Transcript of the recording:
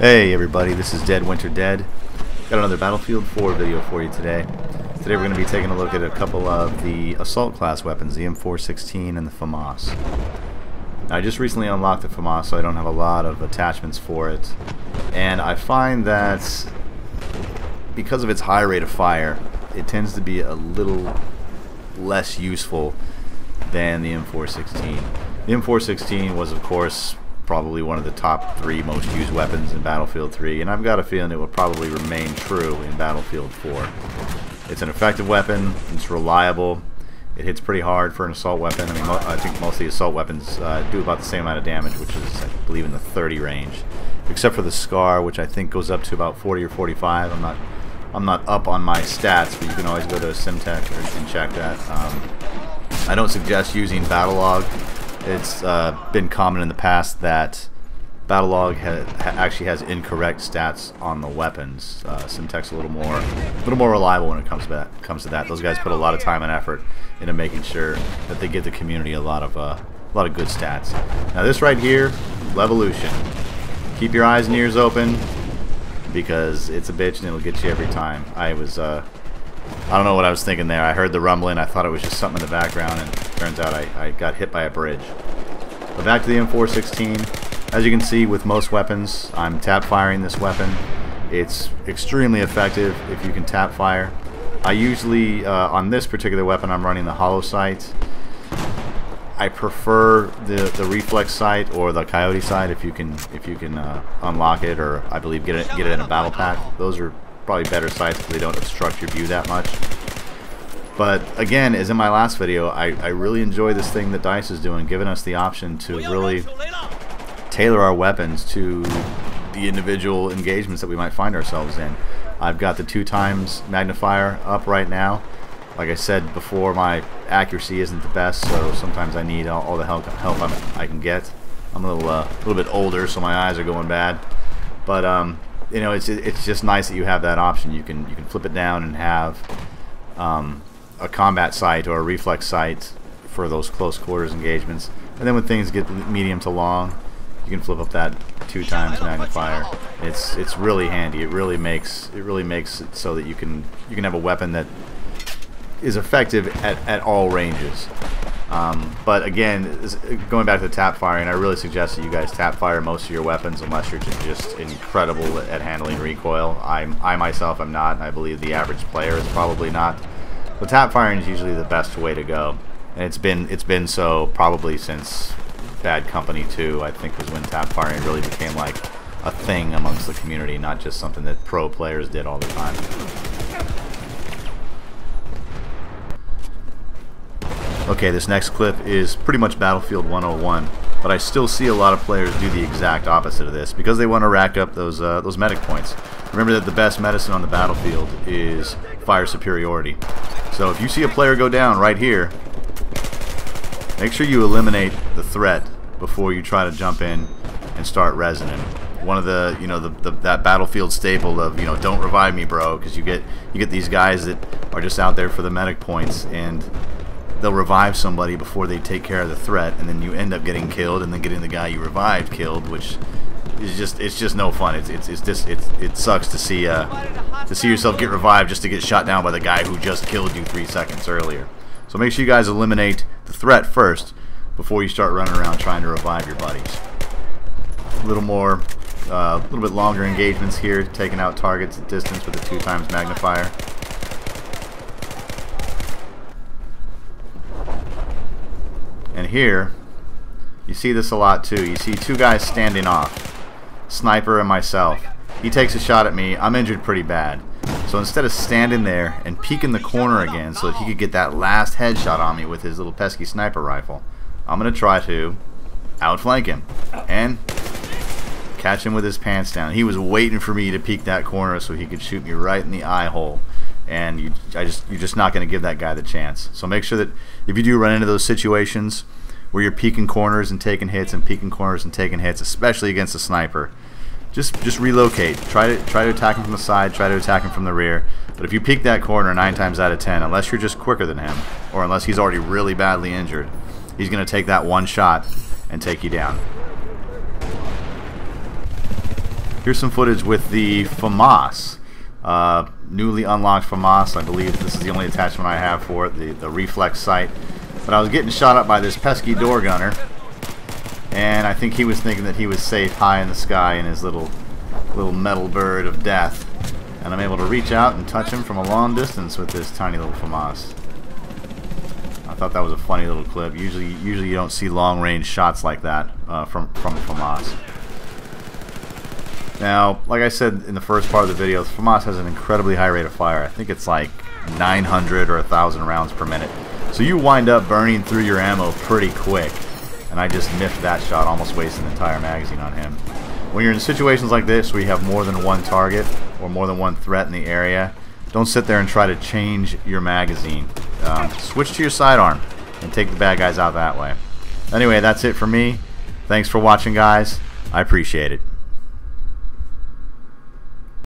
Hey everybody, this is Dead Winter Dead. Got another Battlefield 4 video for you today. Today we're going to be taking a look at a couple of the assault class weapons, the M416 and the FAMAS. Now, I just recently unlocked the FAMAS, so I don't have a lot of attachments for it. And I find that because of its high rate of fire, it tends to be a little less useful than the M416. The M416 was of course probably one of the top three most used weapons in Battlefield 3, and I've got a feeling it will probably remain true in Battlefield 4. It's an effective weapon, it's reliable, it hits pretty hard for an assault weapon. I mean, I think most of the assault weapons uh, do about the same amount of damage, which is, I believe, in the 30 range. Except for the SCAR, which I think goes up to about 40 or 45. I'm not I'm not up on my stats, but you can always go to Symthic and check that. Um, I don't suggest using Battlelog it's uh, been common in the past that Battlelog ha ha actually has incorrect stats on the weapons. Uh, Symthic's a little more, a little more reliable when it comes to that. Comes to that, those guys put a lot of time and effort into making sure that they give the community a lot of, uh, a lot of good stats. Now this right here, Levolution. Keep your eyes and ears open because it's a bitch and it'll get you every time. I was uh, I don't know what I was thinking there. I heard the rumbling. I thought it was just something in the background, and turns out I, I got hit by a bridge. But back to the M416. As you can see with most weapons, I'm tap firing this weapon. It's extremely effective if you can tap fire. I usually, uh, on this particular weapon, I'm running the holo sight. I prefer the the reflex sight or the coyote sight if you can if you can uh, unlock it or I believe get it get it in a battle pack. Those are probably better sights because they don't obstruct your view that much. But again, as in my last video, I, I really enjoy this thing that DICE is doing, giving us the option to really tailor our weapons to the individual engagements that we might find ourselves in. I've got the two times magnifier up right now. Like I said before, my accuracy isn't the best, so sometimes I need all, all the help, help I can get. I'm a little, uh, a little bit older, so my eyes are going bad. But um, you know, it's it's just nice that you have that option. You can you can flip it down and have um, a combat sight or a reflex sight for those close quarters engagements. And then when things get medium to long, you can flip up that two times magnifier. It's it's really handy. It really makes it really makes it so that you can you can have a weapon that is effective at, at all ranges. Um, but again, going back to the tap firing, I really suggest that you guys tap fire most of your weapons unless you're just incredible at handling recoil. I'm, I myself am not, and I believe the average player is probably not. But tap firing is usually the best way to go, and it's been it's been so probably since Bad Company 2. I think was when tap firing really became like a thing amongst the community, not just something that pro players did all the time. Okay, this next clip is pretty much Battlefield 101, but I still see a lot of players do the exact opposite of this because they want to rack up those uh, those medic points. Remember that the best medicine on the battlefield is fire superiority. So if you see a player go down right here, make sure you eliminate the threat before you try to jump in and start him. One of the, you know, the, the, that battlefield staple of, you know, don't revive me, bro, because you get you get these guys that are just out there for the medic points and they'll revive somebody before they take care of the threat, and then you end up getting killed, and then getting the guy you revived killed, which is just it's just no fun. It's it's, it's just it's, it sucks to see uh, to see yourself get revived just to get shot down by the guy who just killed you three seconds earlier. So make sure you guys eliminate the threat first before you start running around trying to revive your buddies. A little more, uh, a uh, little bit longer engagements here, taking out targets at distance with a two times magnifier. Here, you see this a lot too. You see two guys standing off. Sniper and myself. He takes a shot at me. I'm injured pretty bad. So instead of standing there and peeking the corner again so that he could get that last headshot on me with his little pesky sniper rifle, I'm going to try to outflank him and catch him with his pants down. He was waiting for me to peek that corner so he could shoot me right in the eye hole. And you, I just, you're just not going to give that guy the chance. So make sure that if you do run into those situations where you're peeking corners and taking hits and peeking corners and taking hits, especially against a sniper, just just relocate. Try to try to attack him from the side. Try to attack him from the rear. But if you peek that corner nine times out of ten, unless you're just quicker than him, or unless he's already really badly injured, he's to take that one shot and take you down. Here's some footage with the FAMAS. Uh, newly unlocked FAMAS. I believe this is the only attachment I have for it, the, the reflex sight. But I was getting shot up by this pesky door gunner. And I think he was thinking that he was safe high in the sky in his little little metal bird of death. And I'm able to reach out and touch him from a long distance with this tiny little FAMAS. I thought that was a funny little clip. Usually, usually you don't see long-range shots like that uh, from from FAMAS. Now, like I said in the first part of the video, the FAMAS has an incredibly high rate of fire. I think it's like 900 or 1,000 rounds per minute. So you wind up burning through your ammo pretty quick. And I just miffed that shot, almost wasting an entire magazine on him. When you're in situations like this where you have more than one target or more than one threat in the area, don't sit there and try to change your magazine. Um, switch to your sidearm and take the bad guys out that way. Anyway, that's it for me. Thanks for watching, guys. I appreciate it.